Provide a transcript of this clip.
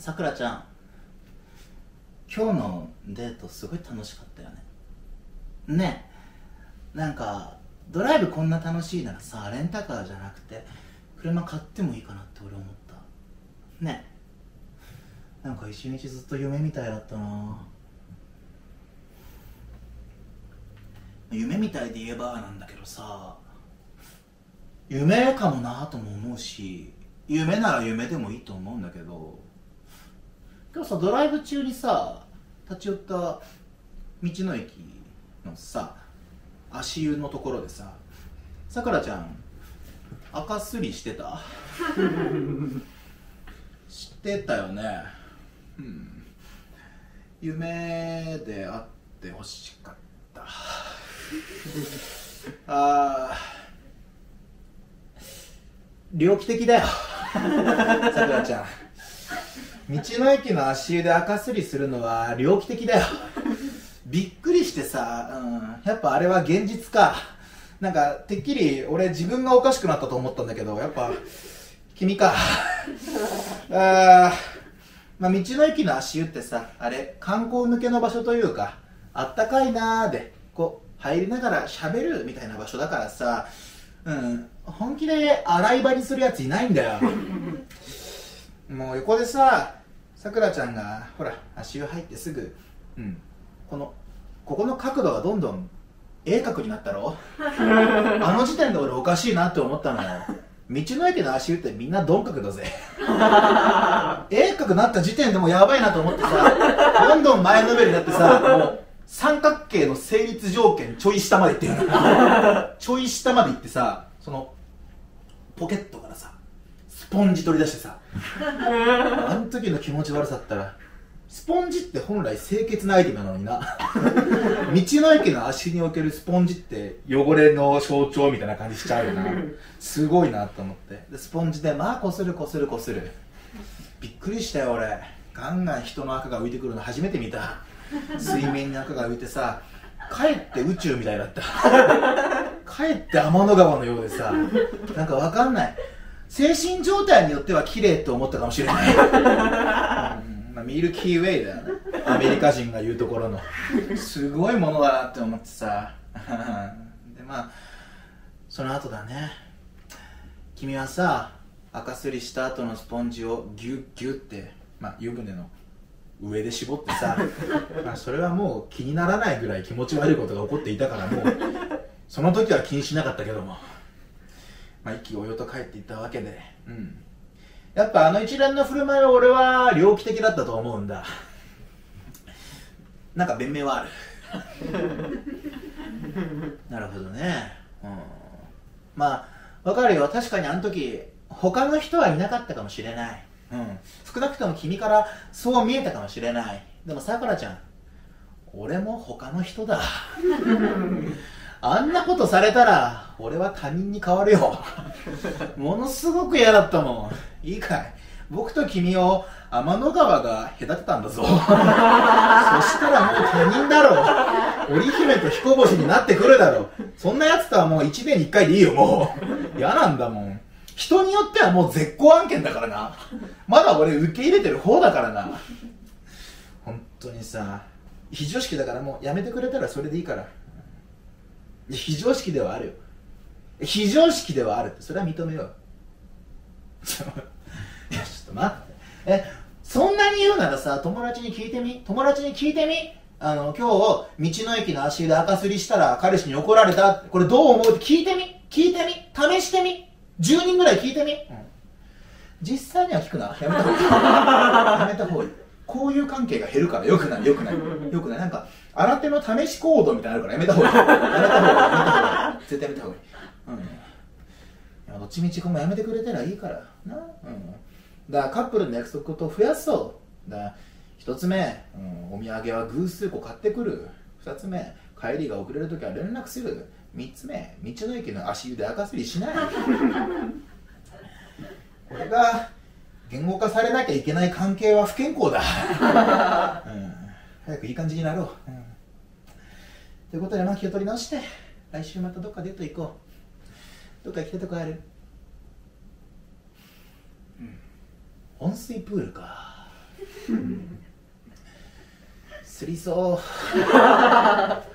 さくらちゃん。今日のデートすごい楽しかったよね。ね。なんかドライブこんな楽しいならさレンタカーじゃなくて車買ってもいいかなって俺思った。ね。なんか一日ずっと夢みたいだったな。夢みたいで言えばなんだけどさ夢かもなとも思うし夢なら夢でもいいと思うんだけど今日さドライブ中にさ立ち寄った道の駅のさ足湯のところでささくらちゃん赤すりしてた？してたよね。うん。夢であってほしかった。あ猟奇的だよ。さくらちゃん道の駅の足湯で赤すりするのは猟奇的だよ。びっくりしてさ、うん、やっぱあれは現実か。なんかてっきり俺自分がおかしくなったと思ったんだけどやっぱ君か。あまあ道の駅の足湯ってさあれ観光向けの場所というかあったかいなーでこう入りながら喋るみたいな場所だからさうん本気で洗い場にするやついないんだよ。もう横でささくらちゃんがほら足湯入ってすぐうんこのここの角度がどんどん鋭角になったろ。あの時点で俺おかしいなって思ったのよ。道の駅の足湯ってみんな鈍角だぜ。鋭角なった時点でもやばいなと思ってさどんどん前のめりになってさもう三角形の成立条件ちょい下まで行ってるちょい下まで行ってさそのポケットからさスポンジ取り出してさ。あの時の気持ち悪さったらスポンジって本来清潔なアイテムなのにな。道の駅の足におけるスポンジって汚れの象徴みたいな感じしちゃうよな。すごいなと思って。でスポンジでまあこするこするこする。びっくりしたよ俺。ガンガン人の赤が浮いてくるの初めて見た。水面に赤が浮いてさかえって宇宙みたいだった。かえって天の川のようでさなんかわかんない精神状態によっては綺麗って思ったかもしれない、うん。まあ、ミルキーウェイだよね。アメリカ人が言うところの。すごいものだなって思ってさ。でまあその後だね。君はさ赤すりした後のスポンジをギュッギュッて、まあ、湯船の上で絞ってさ まあそれはもう気にならないぐらい気持ち悪いことが起こっていたからもうその時は気にしなかったけども、まあ、意気揚々と帰っていったわけで、うん、やっぱあの一連の振る舞いは俺は猟奇的だったと思うんだ。なんか弁明はある。なるほどね、うん、まあわかるよ。確かにあの時他の人はいなかったかもしれない。うん、少なくとも君からそう見えたかもしれない。でもさくらちゃん俺も他の人だ。あんなことされたら俺は他人に変わるよ。ものすごく嫌だったもん。いいかい。僕と君を天の川が隔てたんだぞ。そしたらもう他人だろう。織姫と彦星になってくるだろう。そんな奴とはもう1年に1回でいいよもう。嫌なんだもん。人によってはもう絶好案件だからな。まだ俺受け入れてる方だからな。本当にさ、非常識だからもうやめてくれたらそれでいいから。非常識ではあるよ。非常識ではあるって、それは認めよう。いや、ちょっと待って。え、そんなに言うならさ、友達に聞いてみ？友達に聞いてみ？あの、今日、道の駅の足で赤すりしたら彼氏に怒られた？これどう思う？って聞いてみ？聞いてみ？試してみ？10人ぐらい聞いてみ、うん、実際には聞くな。やめた方がいい。やめた方がいいこういう関係が減るからよくないよくない。よ くない。なんか新手の試し行動みたいなのあるからやめた方がいい。やめた方がいいやめた方がいい。絶対やめた方がいい。うん。どっちみち今後やめてくれたらいいから。な。うん。だからカップルの約束と増やそうだ一つ目、うん、お土産は偶数個買ってくる。二つ目帰りが遅れる時は連絡する。3つ目道の駅の足湯で赤すりしない。これが言語化されなきゃいけない関係は不健康だ、うん、早くいい感じになろう、うん、ということでまあ気を取り直して来週またどっかデート行こう。どっか行きたいとこある、うん、温水プールか。すりそう